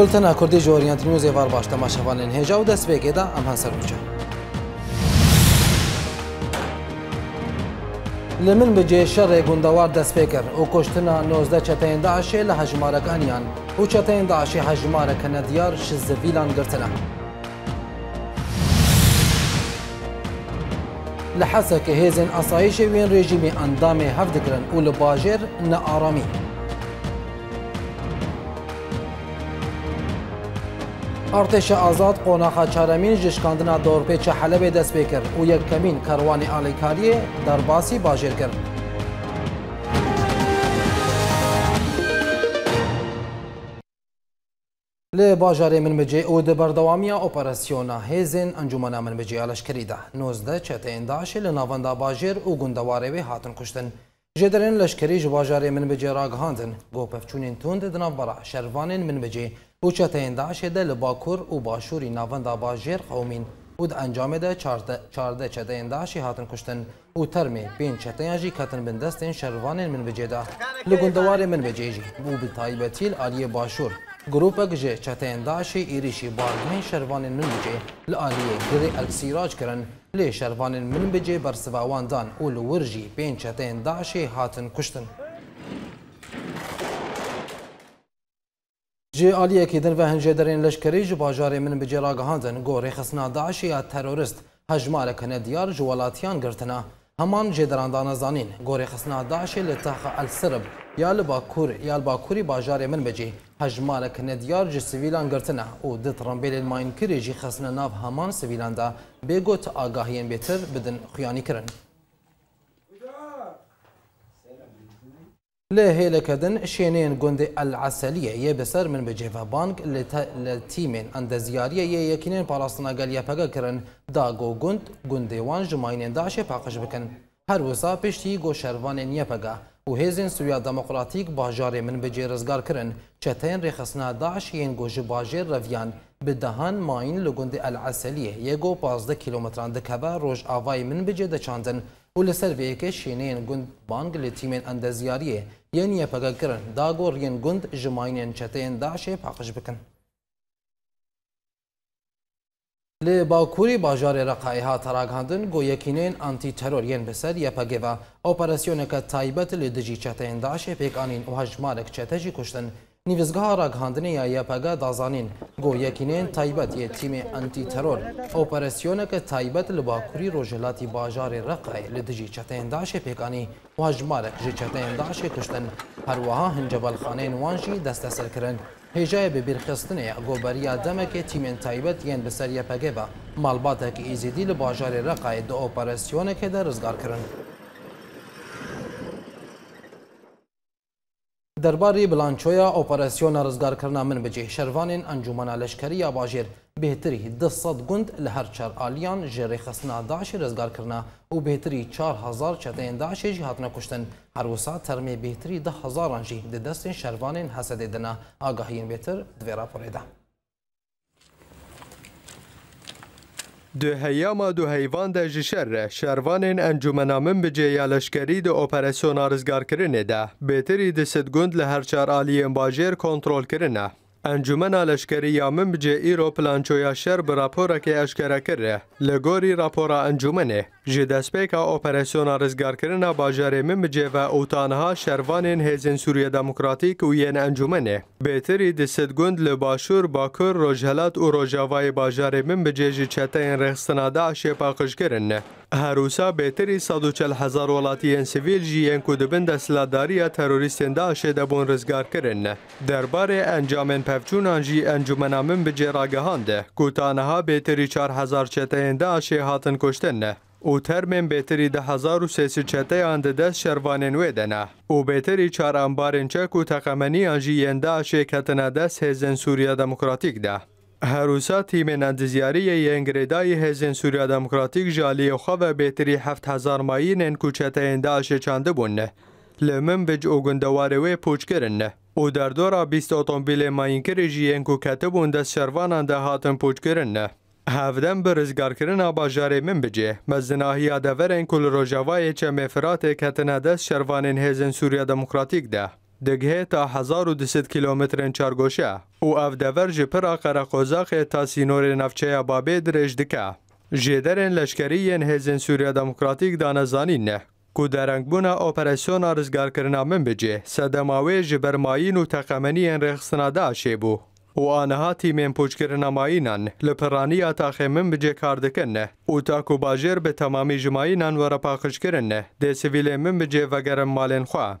گلتنا کردی جوریانت نیوز ایوار باش تماشاوان انهیجا و دست بگی دا ام هنسر بچه لمن بجه شر گندوار دست بکر و کشتنا 19 چتین داعشه لحجمارک انیان و چتین داعشه حجمارک ندیار شز ویلان گرتنا لحسك هيزن أصايش وين ريجيمي أندامي هفدكرن ولباجر نأرامي ارتش آزاد قوناقا چارمین جشکاندنا دورپیچ حلب دست بکر و یک کمین کروان آلیکاری در باسی باجر کرد. لی باجاری من مجی او د بردوامی اپراسیونا هیزن انجمنا من مجی الاشکری ده 19 چته انداش لناوندا باجر او گوندواره به هاتن کشتن جدرن لشکری ج باجاری من مجی راگهاندن گو پفچونین توند دنا برا شروانن من مجی و چطه انداشه ده لباکور و باشوری نوانده با زیر قومین انجام ده انجامه ده چارده چطه هاتن کشتن اوتر ترمه بین چطه ها جی کتن بندستین شروانن من ده لگندوار منوژه جی و بیتایی به تیل باشور گروپک جه چطه انداشه ایریشی با من شروانن ل لعلیه گره الکسی راج کرن لشروانن بر سواوان دان و لور جی بین چطه هاتن کشتن جی آلیه کیدن و هنجدرین لشکری جو باجاری من به جراغهاندن گوری خسنا داعش یا تروریست هجمار کنه دیار جو ولاتیان گرتنه همان جدران زانین گوری خسنا داعش لطخه السرب یا لباکور یا لباکوری باجاری من بجی هجمار کنه دیار جو سویلان گرتنه او دی ترمبیل ماینکری جی خسنا ناف همان سویلان دا بگوت آگاهین بیتر بدن خیانی کرن لە هێلەکەدن شوێنێن گوندی ئەلعسەلیە یە بەسەر من بەجێڤە بانک لە تیمێن ئەندەزیاریە یە یەکینێن پاراستناگەلیەپەگە کرن داگۆ گوند گوندێوان ژماینێنداشێ پاقش بکەن هەروەسا پشتی گۆشەروانێن یەپەگە و هێزین سویا دەموکراتیک باژارێ من بەجێ ڕزگار کرن چەتەین ڕێخستنا داش یەن گۆژی باژێر ڕەڤیان بدەهان ماین لە گوندی ئەلعسەلیە یەگۆ پازدە کیلومتران دەکەبە ڕۆژ ئاوای من بجێ دەچاندن و لەسەر بەیەکە شوێنەیەن گوند بانگ لە تیمێن ئەندەزیاریە yên yepêgekirin dagoriyên gund ji mayînên çeteyên Daşê paqij bikin. Li Bakurî bajarê reqayî hat ragihandin got yekînên antîteroriyên bi ser yepegeva operasyoneke taybet li dijî çeteyên Daşê pêkanîn û hejmarek çete jî kuştin. نیوزگاه را گهاندنی یا پگا دازانین گو یکینین تایبت یه تیم انتی ترور اپراسیون که تایبت لباکوری روجلاتی باجار رقعی لدجی چتین داش پیکانی و هجمارک جی چتین داش کشتن هروها هنجبال خانین وانجی دست سر کرن هجای به برخستن گوبریا دمک تیم تایبت یین بسر یپگه و مالباتک ایزیدی لباجار رقعی دو اپراسیون که در رزگار کرن دربارەی بڵانچۆیە ئۆپەرسیۆنە ڕزگارکردنا من بجێ شەروانین ئەنجومەە لەشکری یا باژێر بهتری دسەد گوند لە هەر چار ئالیان ژێڕی خستناداشی ڕزگارکردنا و بهتری 4هزار چەتەیەنداشێژی هاتنە کوشتن هەروسا تەرمی بهتری دههزارانژی دەدەستین شەروانین هەسەدێدنا ئاگاهیان بێتر دوێراپڕێدا. د هیاما دو حیوان د جشر شروانین انجمنامن به جای لشکری د اپراسیون آرزگار کرنه ده بیتری د سدگوند له هر چار عالی امباجر کنترل کرنه انجمن لشکری یامن به جی ایرو پلانچویا شر براپورا راپورا که اشکره کرده لگوری راپورا انجمنه جداسپی کا اپریشن ارزگار کردن بازار ممجد و اوتانها شروان این هزین سوریه دموکراتیک و یک انجمنه. بهتری دست گند لباسور باکر رجلات و رجواهی بازار ممجد جیچتای رخس نداش پاکش کردن. هروسا بهتری صد و چهل هزار ولاتی انسیل جیان کودبند سلداریا تروریست داشته دبون رزگار کردن. درباره انجام پفچون انجی جی ممجد راجهانده. کوتانها بهتری چهار هزار جیچتای داشته هاتن کشتنه. û termên bêtirî 1340yan di dest şervanên wê de ne û bêtirî çar ambarên çek û teqemeniyan jî yên Daişê ketine dest hêzên Sûriya Demokratîk de. Herusa tîmên endiziyariyê yên girêdayî hêzên Sûriya Demokratîk ji aliyê xwe ve bêtirî heft hezar mayînên ku çeteyên Daişê çandibûn ne. Li min vic û gundewarê wê pûçkirin ne. û derdora bîst otomobîlê mayînkirê jî yên ku ketibûn dest şervanan de hatin pûçkirin ne. هفدم به rizgarkirina bajarê min bicê, me zinahiya deverên ku li Rojavayê Çemêfiratê ketine dest şervanên hêzên Sûriya Demokratîk de. Dighê ta hezar û disit kilometrên çargoşe û ev dever ji pira Qereqozaxê ta sînorê navçeya Babê dirêj dike. Jêderên leşkeriyên hêzên Sûriya Demokratîk da nezanîne ku derengbûna operasyona rizgarkirina min bicê, sedema wê ji bermayîn û teqemeniyên rêxistina Daişê bû. و آنها تیمین پوچکردنمایینان لپرانی تاخی من بجه کار دکن و تاکو باجر به تمامی جمایینان و رپاخش کرن ده سویل من بجه وگرم مالین خواه.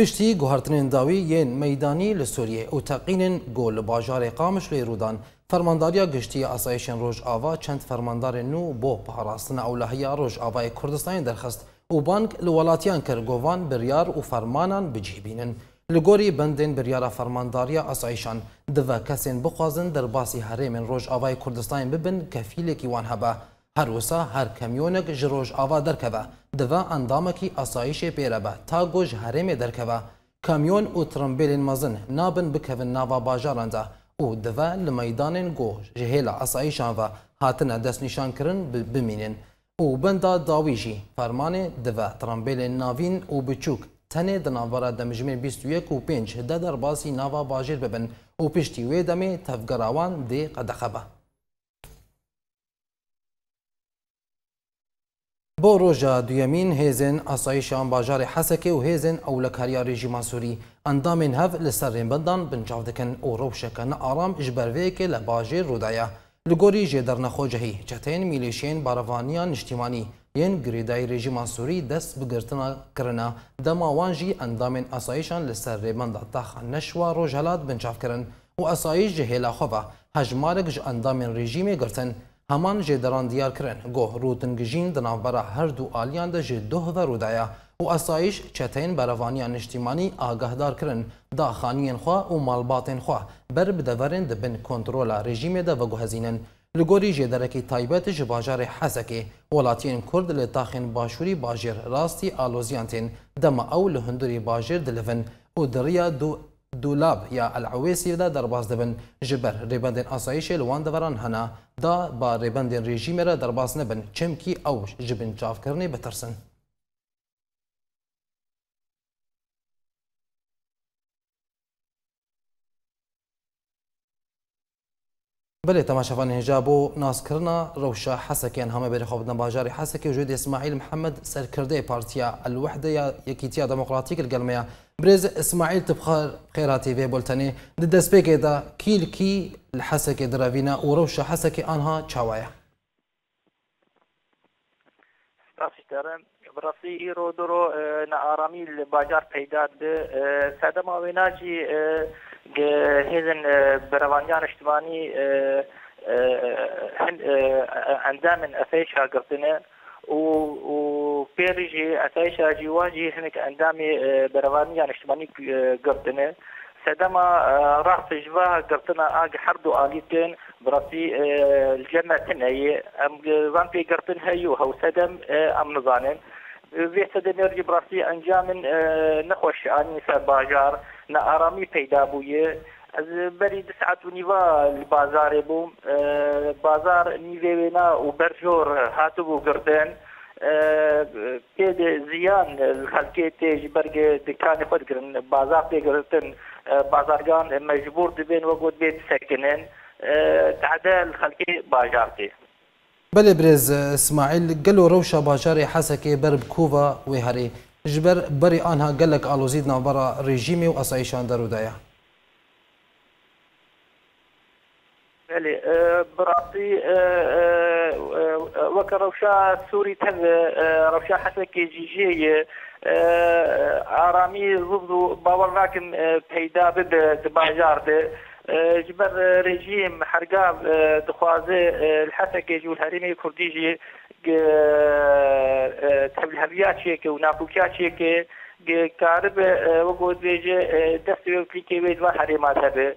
پشتی گوهرتنین داوی یین میدانی لسوریه و تقین گل باجار قامش لی رودان فرمانداریا گشتی آسایشن روش آوا چند فرماندار نو بو پاراستن اولهیا روش آوای کردستان درخست و بانک لولاتیان کرگوان بریار و فرمانان بجیبینن. لگوری بندین بریارا فرمانداریا اسایشان دو کسین بخوازن در باسی هرمین روژ آوای کردستان ببن کفیلی کی وان هبه هر وسا هر کمیونک جروژ آوا درکوه دو اندامکی اسایش پیره به تا گوژ هرم درکوه کمیون و ترمبیلین مزن نابن بکوین ناوا باجاران ده او دو لمیدانین گوژ جهیل اسایشان و هاتنه دست نشان کرن بمینین او بندا داویجی فرمان دو ترمبیلین ناوین و بچوک تنه د ناوارا د مجمع 21 و 5 د درباسي ناوا باجر ببن او پشتي وې دمه تفګراوان دی قدخبه بۆ ڕۆژە دویەمین هێزن ئاساییشان باژاری حەسەکە و هێزن ئەو لە کاریاری ژیمانسووری ئەندامین هەف لەسەر ڕێنبندان بنچاو دەکەن و ڕەوشەکە نە ئارام ژبەرەیەکە لە باژێر ڕووداە لە گۆری ژێدەرنەخۆجهی چەتێن میلیشێن باڕەوانیان نیشتیمانی یین گریدای رژیما سوری دست بگرتنا کرنا دما وان جی اندامین اسایشان لسر ریمان دا تاخ نشوا روژ هلات بنچاف کرن و اسایش جه هیلا خوفا هجمارک جه اندامین رژیمی گرتن همان جه دران دیار کرن گوه روتنگجین دنابرا هر دو آلیان ده جه دوه و رودایا و اسایش چتین بروانی نشتیمانی آگهدار کرن دا خانین خوا و مالباتین خوا بر بدورن دبن کنترول رژیم ده و گوهزینن لگوری جدرکی تایبت جباجار حسکی ولاتین کرد لطاخین باشوری باجر راستی آلوزیانتین دم او لهندوری باجر دلفن و دریا دو دولاب یا العویسی دا درباز دبن جبر ریبندین آسایش لوان دوران هنا دا با ریبندین رژیم را درباز نبن چمکی او جبن چاف کرنی بترسن بله تماشافان هجابو ناس کرنا روشا حسکیان همه بری خواب نباجاری حسکی وجود اسماعیل محمد سرکرده پارتیا الوحده یا یکیتیا دموکراتیک القلمه برز اسماعيل تبخار خيراتي في بولتاني ضد سبيكي دا كيل كي الحسكي و روشا حسكي انها تشاوايا براسي ایرو درو اه، نارامی بازار پیداد ده اه، سدما وناجی اه، هذن آه، بەرەوانیان شتمانی آه، آه، ئەندامن ئەفەی شاگرتنە و پێریژی ئەتای شاجیواجی هەنێک ئەندامی بەرەوانیان شتمانی گرتنە سدما راحت جوا قرتنا اج حرب اليتين براسي الجمع تنهي ام زان في قرتن هيو هو سدم ام نظانن في سدم يرجي براسي انجام نخوش اني سباجار نه آرامی پیدا بویه از بری دو ساعت و نیوا بازار بوم اه، بازار نیوه و نه و برجور هاتو بو گردن پید اه، زیان خلکی تیج برگ دکان خود گرن بازار پی گردن اه، بازارگان مجبور دبین و گود بید سکنن تعدل خلکی بازار تیج بله برز اسماعیل گلو روشا باجاری حسکی برب کووا و هری جبر بري آنها قلق زيدنا برا ريجيمي وأصايشان دارو دايا بله اه، براستی اه، اه، وەکە ڕەوشا سووری تەن ڕەوشا حەسەکی جیژەیە ئارامی زوب و باوەڕ ناکن پەیدا بد باژاردە جبر رژیم حرقاب دخوازه الحسكي جو الهرمي كردي جي تبلهبياتشي كي وناپوكياتشي كي كارب وگو بيجي دست ويو كليكي ويدوا حريمات هبه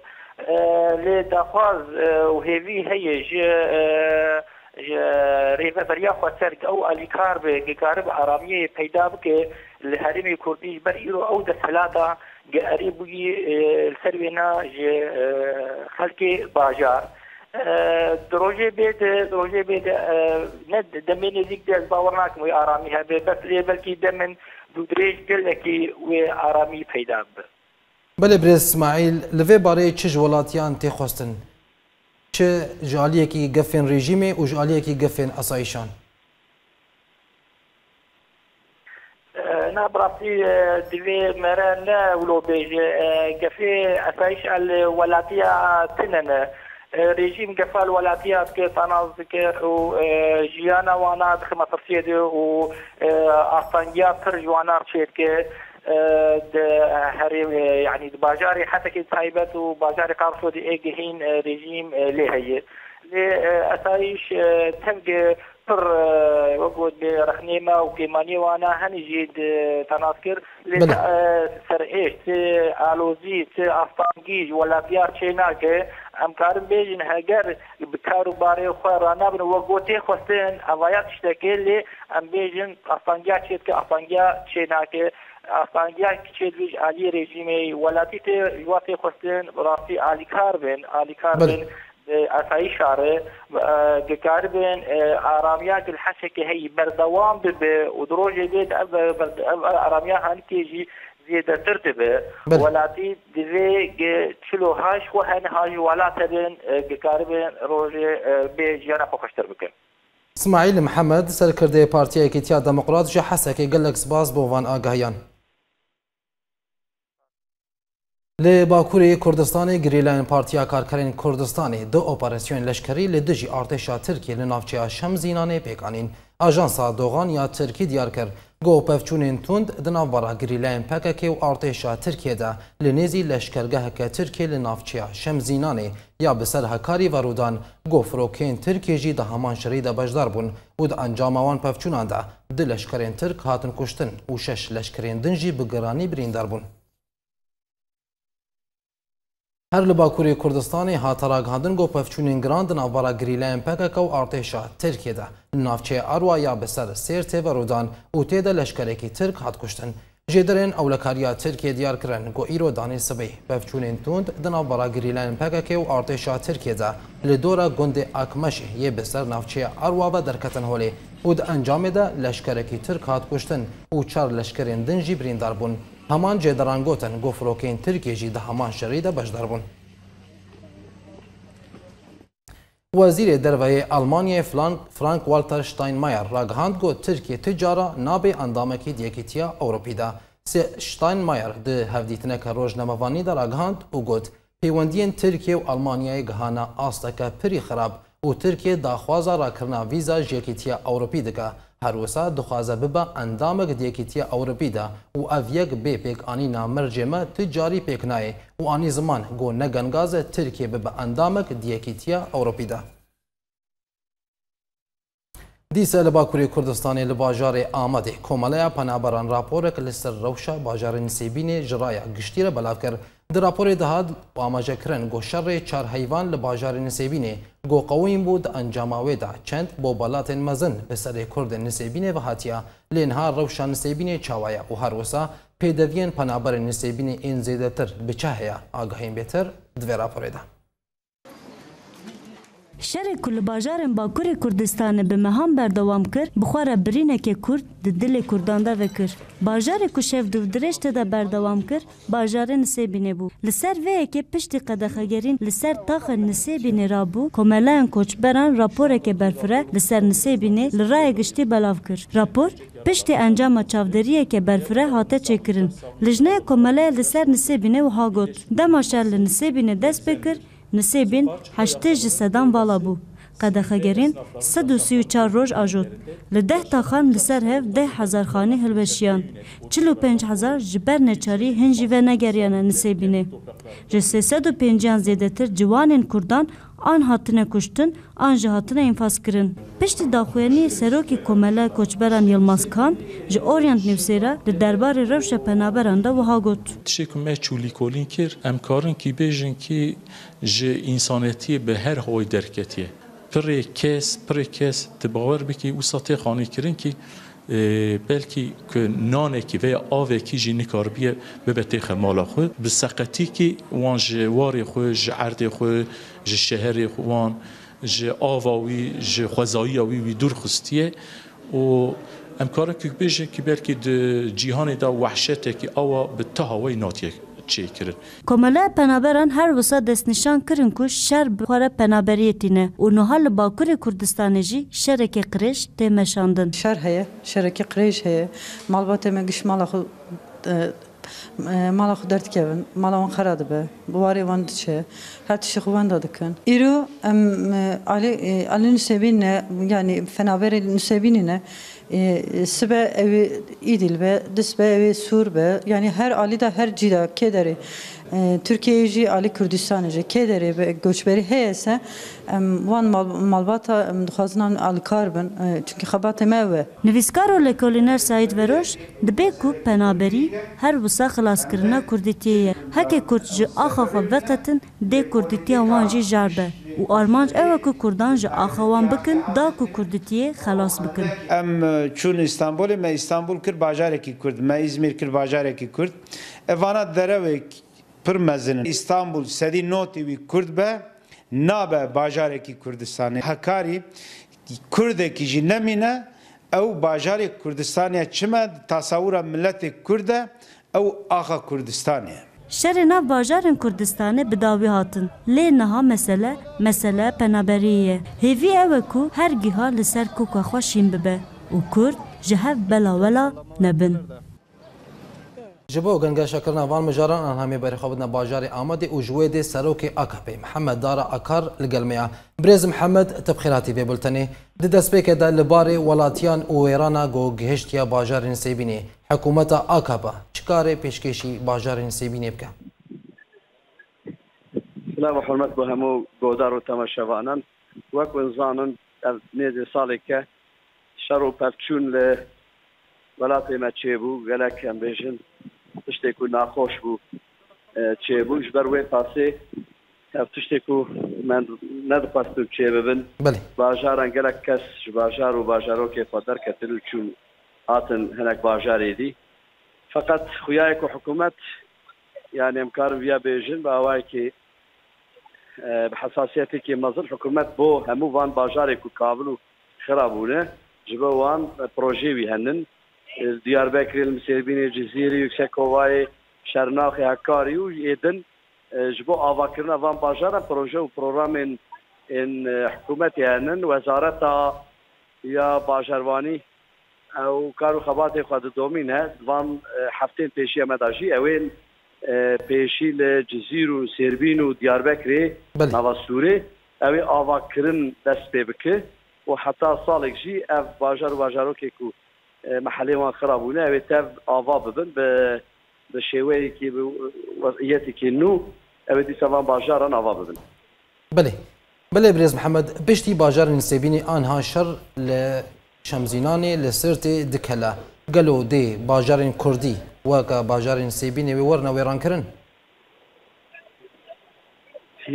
لي دخواز وهيوي هي جي ریوه بریا خو سرګ او علي کار به ګارب آرامي پیدا وکړي لهرمي كردي بر ایرو او د سلاته قريبي السروينا جي خلقي باجار دروجي بيت دروجي بيت ند دمين ديك داز باور ناكم وي ارامي هبه بس لي بلكي دمن دودريج قلنكي وي ارامي پیدا ب بله بر اسماعیل لوی باره چه جولاتیان تی خواستن چه جالیه کی گفن رژیمه و جالیه کی گفن اصایشان انا براسي آه، ديفي مران آه، ولو بيج آه، كفي افايش الولاتيه تنن ريجيم قفال ولاتيات كي تناز كي جيانا وانا دخما ترسيد و اصطنجيا تر جوانا رشيد كي هري يعني باجاري حتى كي تايبت وباجاري قارصو دي ايجهين ريجيم لي هي لي اتايش تنق تر آه، وقود برخنيمة وكيماني وانا هنجيد آه، تناسكر آه، سر ايش تي الوزي تي افطانجيج ولا بيار تشيناكي ام كارم بيجن هجر بكارو باري خو رانا بن وقوتي خوستين اوايات تشتكي لي ام بيجن افطانجا تشيتكي افطانجا تشيناكي افغانیا کچلویج علی رژیمی ولاتی ته یواتی خوستن راستی علی کار بن علی کار بن ئاسایی شارێ گکار بێن ئارامیات حەسێکی هەیە بەردەوام ببێ و درۆژێ بێت ئارامیا هەنکێژی زیێدەتر دەبێ وڵاتی دوێ چلوهاش و هەنهاژ وڵاتە بێن گکار بێن ڕۆژێ بێ ژیانە خۆخشتر بکەن. اسماعیل محەممەد سەرکردی پارتیەکی تیا دەموقرات ژە حەسەکی گەلێک سباز بۆ وان ئاگاهیان. لی باکوری کردستان گریلان پارتیا کارکرین کردستانی دو اپراسیون لشکری لی دجی ارتشا ترکی لی نافچه شم زینانه پیکانین آژانسا دوغان یا ترکی دیار کر گو پفچونین توند دناو برا گریلان پککی و ارتشا ترکیه ده لی نیزی لشکرگه که ترکی لی نافچه شم زینانه یا بسر هکاری و رودان گو فروکین ترکی جی ده همان شرید بجدار بون و ده انجاموان پفچونان ده ده لشکرین ترک هاتن کشتن و شش لشکرین دنجی بگرانی بریندار بون هر لبا کوری کردستانی هات راگاندن گو پفچونین گراندن اوارا گریلین پکک و ارتشا ترکیه ده نافچه اروا یا بسر سیر تیو رودان او تیده لشکرکی ترک هات کشتن جدرین اولکاریا ترکیه دیار کرن گو ایرو دانی سبی پفچونین توند دن اوارا گریلین پکک و ارتشا ترکیه ده لدورا گند اکمش یه بسر نافچه اروا و درکتن هولی او د انجام ده لشکرکی ترک هات کشتن او چار لشکرین دنجی بریندار بون هەمان جێدەڕانگۆتەن گۆفرۆکەین ترکێژی دە هەمان شەڕیدا بەشدەر بوون. وەزیرێ دەرەیە ئەلمانیای فلان فرانک والتەر شتاینمایەر ڕگەهاند گۆ ترکێ تجارە نابێ ئەندامەکی دیەکیتیە ئەوروپیدا. شتاینمایەر د هەفدیتنەکە ڕۆژنەمەوانیدا ڕگەهاند و گوت پەیوەندیان ترکێ و ئەلمانیای گەهانە ئاستەکە پری خراپ û Tirkiye daxwaza rakirina vîza ji Yekîtiya Ewropî dike. Herwisa dixwaze bibe endamek di Yekîtiya Ewropî de û ev yek bê pêkanîna mercê me ti carî pêknayê û anî ziman got negengaze Tirkiye bibe endamek di Yekîtiya Ewropî de. دیسه لباکوری کردستانی لباجار آمده کمالیا پنابران راپورک لسر روشا باجار نسیبین جرایا گشتی را بلاف کرد Di raporê dihat amajekirin got şerê çar heyvan li bajarê Nisêbînê goqewiyên bû di encama wê de çend bobalatên mezin bi serê Kurdên e Nisêbînê ve hatiya lênha rewşa Nisêbînê çawaya û her wisa pêdeviyên penaberên Nisêbînê ên zêdetir bi çi heye agahên bêtir di vê raporê de. Şerê ku Bajarın bajarên Bakurê Kurdistanê bi mehan kır, kir, bixwara birînekê Kurd de dilê Kurdan ve kır. Bajarı ku şev divdirêj tê de berdewam kir, bajarê Nisêbînê bû. Li ser vêyekê piştî qedexegerîn li ser taxa Nisêbînê rabû, komeleyên koçberan raporeke berfire li ser Nisêbînê li rayê giştî belav kır. Rapor piştî encama çavderiyeke berfire hate çêkirin. Li jineyê komeleyê li ser Nisêbînê got. Dema şer li Nisêbînê dest Nisebin heştê ji sedan vala bû. Qedexegerên sed û sî û çar roj ajot. Li deh taxan li ser hev deh hezar xanî hilweşiyan. Çil û pênc hezar ji ber neçarî hin jî ve Nisêbînê. Ji sê sed û pênciyan zêdetir ciwanên Kurdan آن هاتنه کشتن آن جه هاتنه انفاس کرن پشت داخوینی سروکی کملا کوچبران یلماز کان جه اوریانت نیسره در دربار روش پنابران ده وها گوت تشه کمه چولی کولین کر امکارن کی بیجن کی جه انسانیتی به هر های درکتیه پره کس پره کس تباور بکی و ساته خانی کرن که بلکی که کی و کی جینی به بتیخ مالا خو به سقطی که وان جوار خو جعرد خو شهر خو وان ج آواوی ج خوزایی وی دور خوستیه، و امکان که بیشه که بلکی جیهان دا وحشته که آوا به تهاوی ناتیه çêkirin. Komela penaberan her wisa destnîşan kirin ku şer bi xwara penaberiyetîne û niha li Bakurê Kurdistanê jî şerekê qirêj tê meşandin. Şer heye, şerekê qirêj heye. Malbatê me gişmala xwe mala xwe e, derdikevin mala wan xera dibe bi warê wan her tişê xwe wan da dikin îro em alê e, alê e, nusebîn ne yanî fenaberê nusebînî ne ee, Sibe evi idil ve disbe evi sur be. yani her alida her cida kederi Türkiye jî alî Kurdistanê ji kêderê bi goçberî heye se em wan malbata em dixwazinan alîkar bin çünkî xebatê me ew e. Nivîskar û lekolîner Saîd Veroş dibe ku penaberî her wisa xilaskirina Kurdîtiyê ye. Heke Kurd ji axa xwe veqetin dê Kurdîtiya wan jî jar be. û armanc ew e ku Kurdan ji axa wan bikin da ku Kurdîtiyê xelas bikin. Em e, çûn İstanbulê me İstanbul kir bajarekî Kurd, me İzmir kir bajarekî Kurd. Evana derewek پر mezinin İstanbul sedî notê wî Kurd be nabe bajarekî Kurdistanê hekarî Kurdekî jî nemîne ew bajarê Kurdistanê çime tasawura milletê Kurd e ew axa Kurdistanê. Şerê nav bajarên Kurdistanê bi dawî hatin. Lê niha mesele mesele penaberiyê ye. Hêvî ew e ku her giha li ser koka xweşîn bibe û Kurd ji hev bela wela nebin. جبو گنگشا کرنا وان مجاران آن همی بری خوابدنا باجاری آمدی و جوید سروک اکپی محمد دارا اکار لگلمیا بریز محمد تبخیراتی به بلتنی دی دست بیک دا لباری ولاتیان و ویرانا گو گهشتیا باجارین سیبینی حکومت اکپا چکار پیشکشی باجارین سیبینی بکن؟ سلام و حرمت به همو گودار و تماشاوانان وەک زانن نێدێ ساڵێککە شەڕ و پەرچوون لە وڵاتێمە چێبوو گەلەکیان بێژن تشتێک و ناخۆش بوو چێبووش بەروێ پاسێ تشتێک و نەدپست و چێ ببن باژاران گەلک کەس باژار و باژارۆکێ خۆ دەرکەتر و چوون هاتن هەنک باژارێدی فقط خویایك و حکوومەت یان ئەمکارم یا بێژن بە ئەوایکی حساسیەتێکی مەزل حکوومەت بۆ هەموو وان باژارێک و کابل و خراببووە ji bo wan projêwî henin Diyarbakir Mesebini Ceziri Yüksek Kovayı Şernak Hakkari u edin ji bo avakirina van bajara proje û programên in e, hikûmetê henin wezareta ya bajarvanî ew kar û xebatê xwe didomîn he van e, heftên pêşiya me da jî ew ên e, pêşî li cizîr û sêrbîn û diyarbekirê nava sûrê ew ê avakirin dest pê bike û heta salek jî ev bajar bajarokê ku محلێوان خراپ و ناوێت تاڤ ئاوا ببن بە بە شێوەیەکی وەزعەتێکی نو ئەوێ دیسەوان باژاران ئاوا ببن بڵێ بڵێ برێز محەممەد پشتی باژارن سێبینی ئانها شەر لە شەمزینانێ لە سرتێ دکەلا گەلۆ دێ باژارین کوردی وەکە باژارین سێبینێ وەرنە وێرانکردن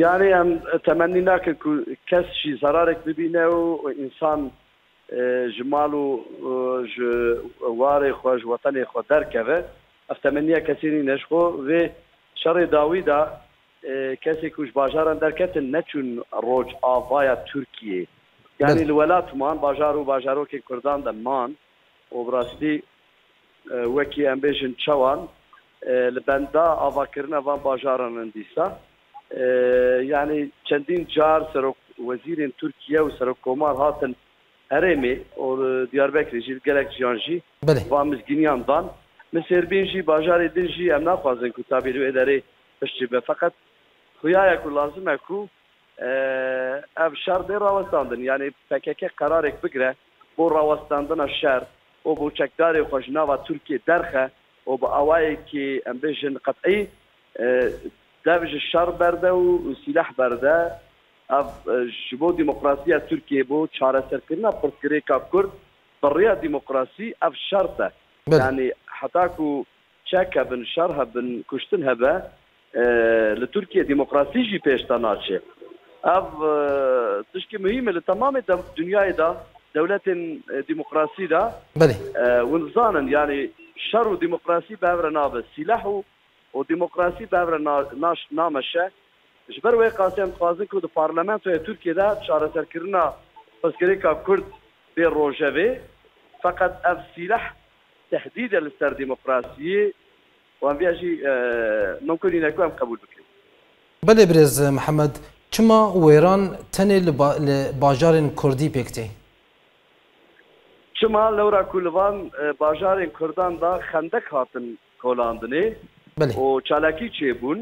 یاری ئەم تەمەنی ناکرد کەسشی زەرارێک ببینە و ئینسان جمالو ج واري خو ج وطني خو دركبه افتمنيه كثيرين نشخو و شر داويدا كسي كوش باجاران دركت نچون روج آفايا تركية يعني الولات مان باجارو باجارو كي كردان دا مان وبراستي وكي امبيشن چوان لبندا آفا کرنا وان باجاران انديسا يعني چندين جار سرو وزير تركيا و سرو كومار هاتن Eremi, or, e, Diyarbakır için gerek janji, vamız ginyandan, mesir binji, bajar edinji, em nafazın ku tabiru ederi piştibe. Fakat hıyaya ku lazım e ku, e, ev şer de ravastandın. Yani PKK kararek bigre, bu ravastandına şer, o bu çekdari xojnava Türkiye derxe, o bu avayı ki em bejin kat'i, devj şer berde u silah berde, اف شبو ديمقراطية تركيا بو شارة سركنا بركريكا كرد بريا ديمقراطي اف شرطة يعني حتاكو شاكا بن شرها بن كشتن هبا أه لتركيا ديمقراطي جي بيش تناشي اف تشكي مهمة لتمام الدنيا دا دولة ديمقراطية دا بلي أه ونزانا يعني شر ديمقراطي بابر نابس سلاح وديمقراطي بابر ناش نامشه ji ber wê qasî em dixwazin ku di parlamentoya Tirkiye de çareserkirina pirsgirêka Kurd bê rojevê feqet ev sîleh tehdîd e li ser demokrasiyê wan vê jî e, mimkinîne ku em qebûl bikin. Belê birêz Mihemed çima wêran tenê li bajarên Kurdî pêk tê? Çima lewra ku li van e, bajarên Kurdan da xendek hatin kolandinê û çalekî çêbûn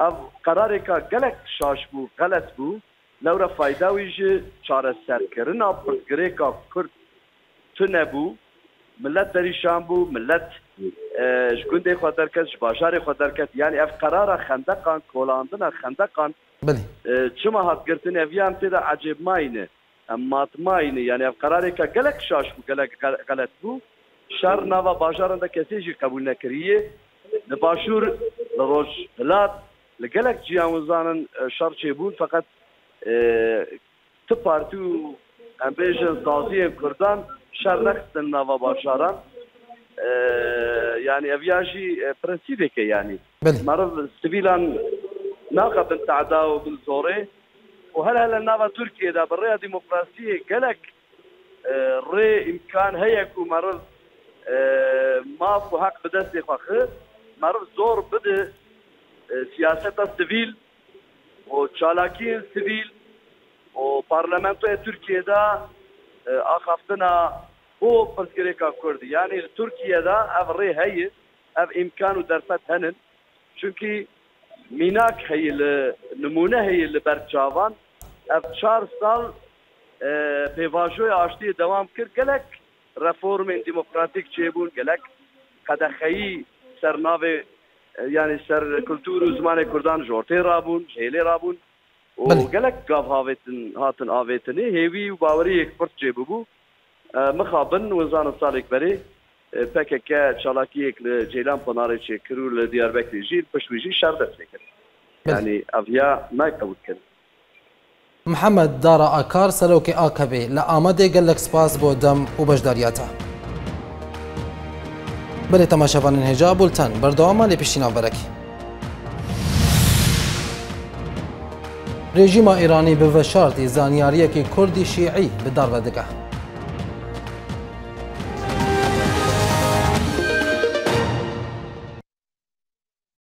ev qerarêka gelek şaş bû xelet bû lewre fayda wî ji çareserkirina pirsgirêka Kurd tu nebû millet derîşan bû millet e, ji gundê xwe derket ji bajarê xwe derket yani ev qerara xendeqan kolandina xendeqan e, çima hatgirtin eviyan tê de ecêb mayîne em matmayîne yani ev qerarêka gelek şaş bû gelek xelet bû şer nava bajaran de kesê jî qebûl nekiriye li başûr li roj hilat لە گەلک جییان وزانن اه، شەڕچێ بوون فقط اه، ت پارتی و ئەمبێژن سازیە کوردان شەر نەخستن ناوە باشاران اه، ینی ئەڤیاژی پرەنسیبێکە ینی مەرە سویلان ناقەبن تعدا و بن زۆڕێ و هەر لە ناوە تورکێدا بەڕێیا دیموکراسیە گەلک ڕێ ئیمکان هەیە و مەرە ماف و حق بدەستی خواخ مەرە زۆر بده E, siyaseta sivil, o çalakiyin sivil, o parlamento e Türkiye'de e, ahaftına bu pızgireka kurdu. Yani Türkiye'de ev rey heyi, ev imkanu derfet henin. Çünkü minak heyi numune heyi li berçavan, ev çar sal e, pevajoya açtığı devam kır gelek reformin demokratik çebun gelek kadeheyi sernave یعنی سەر کللتور و زمانێک کوردان ژۆرتێ رابوون هێلێ رابوون و گەلک گاف هاوێتن هاتن ئاوێتنی هێوی و باوەری یەکپرت جێ ببوو مخابن وزانە سالێک بەرێ پەکەکە چالاکیەک لە جێلان پۆناارێ چێکرو لە دیاربەکی ژیر پشتویژی شار دەستێکرد ینی ئەڤیا نایکەوتکرد محەممەد دارە ئاکار سەرۆکی ئاکەبێ لە ئامادێ گەلک سپاس بۆ دەم و بەشداریاتە. تماشا بله تماشاوان انهجا بولتن بردواما لپیشتینا برکی رژیم ایرانی به وشارتی که کردی شیعی به دار دکه